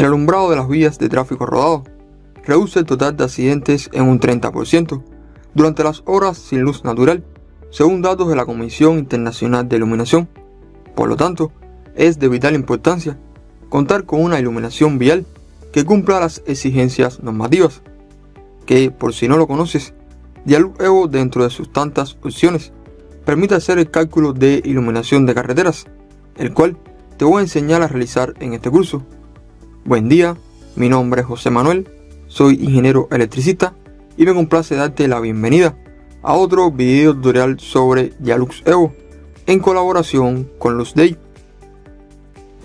El alumbrado de las vías de tráfico rodado reduce el total de accidentes en un 30% durante las horas sin luz natural, según datos de la Comisión Internacional de Iluminación. Por lo tanto, es de vital importancia contar con una iluminación vial que cumpla las exigencias normativas, que por si no lo conoces, Dialog dentro de sus tantas opciones permite hacer el cálculo de iluminación de carreteras, el cual te voy a enseñar a realizar en este curso. Buen día, mi nombre es José Manuel, soy ingeniero electricista y me complace darte la bienvenida a otro video tutorial sobre Yalux Evo en colaboración con los Day.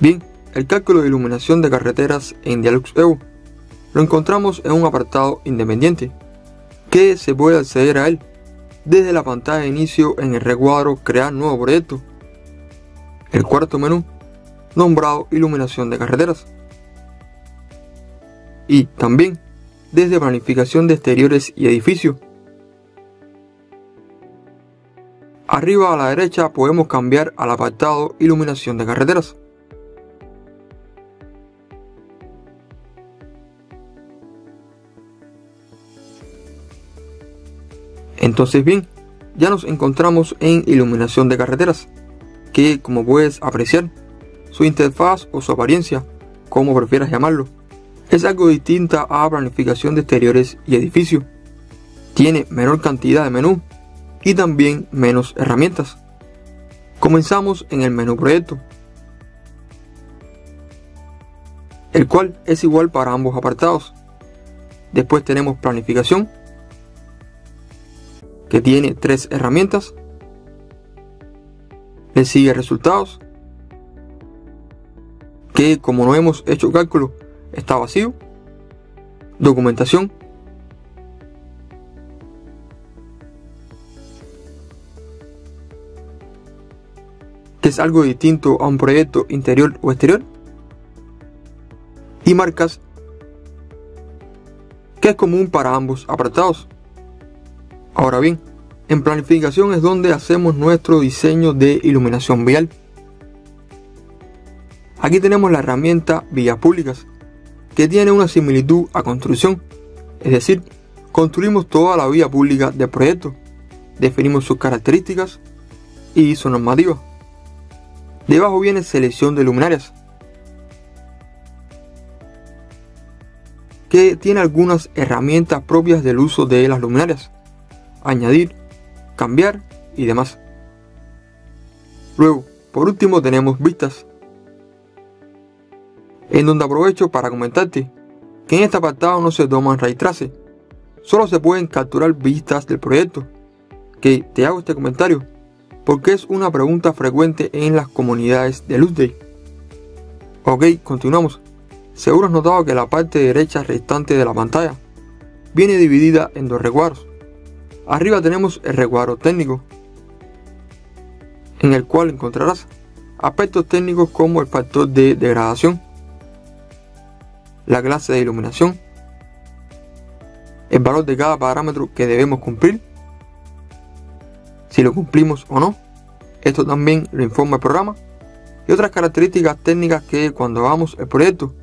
Bien, el cálculo de iluminación de carreteras en Dialux Evo lo encontramos en un apartado independiente que se puede acceder a él desde la pantalla de inicio en el recuadro Crear nuevo proyecto. El cuarto menú, nombrado Iluminación de carreteras. Y también desde Planificación de exteriores y edificios. Arriba a la derecha podemos cambiar al apartado Iluminación de carreteras. Entonces bien, ya nos encontramos en iluminación de carreteras, que como puedes apreciar, su interfaz o su apariencia, como prefieras llamarlo, es algo distinta a planificación de exteriores y edificios. Tiene menor cantidad de menú y también menos herramientas. Comenzamos en el menú proyecto, el cual es igual para ambos apartados. Después tenemos planificación, que tiene tres herramientas. Le sigue resultados, que como no hemos hecho cálculo está vacío. Documentación. que es algo distinto a un proyecto interior o exterior. Y marcas, que es común para ambos apartados. Ahora bien, en planificación es donde hacemos nuestro diseño de iluminación vial. Aquí tenemos la herramienta Vías Públicas, que tiene una similitud a construcción, es decir, construimos toda la vía pública del proyecto, definimos sus características y su normativa. Debajo viene selección de luminarias, que tiene algunas herramientas propias del uso de las luminarias añadir, cambiar y demás. Luego, por último tenemos vistas, en donde aprovecho para comentarte que en este apartado no se toman ray trace, solo se pueden capturar vistas del proyecto, que te hago este comentario porque es una pregunta frecuente en las comunidades de LuzDay. Ok, continuamos. Seguro has notado que la parte derecha restante de la pantalla viene dividida en dos recuadros. Arriba tenemos el recuadro técnico, en el cual encontrarás aspectos técnicos como el factor de degradación, la clase de iluminación, el valor de cada parámetro que debemos cumplir, si lo cumplimos o no. Esto también lo informa el programa y otras características técnicas que cuando hagamos el proyecto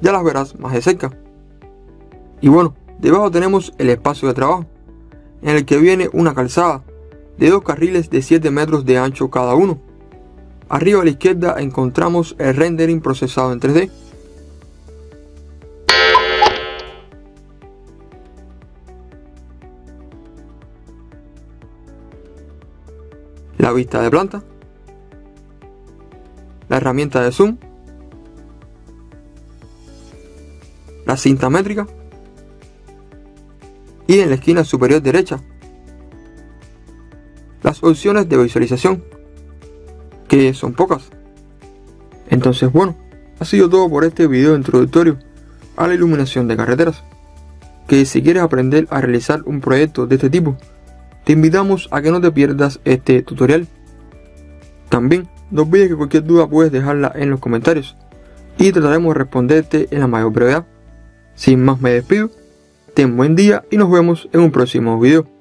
ya las verás más de cerca. Y bueno, debajo tenemos el espacio de trabajo en el que viene una calzada de dos carriles de 7 metros de ancho cada uno. Arriba a la izquierda encontramos el rendering procesado en 3D. La vista de planta. La herramienta de zoom. La cinta métrica y en la esquina superior derecha las opciones de visualización, que son pocas. Entonces bueno, ha sido todo por este video introductorio a la iluminación de carreteras. Que si quieres aprender a realizar un proyecto de este tipo, te invitamos a que no te pierdas este tutorial. También no olvides que cualquier duda puedes dejarla en los comentarios y trataremos de responderte en la mayor brevedad. Sin más me despido ten buen día y nos vemos en un próximo video.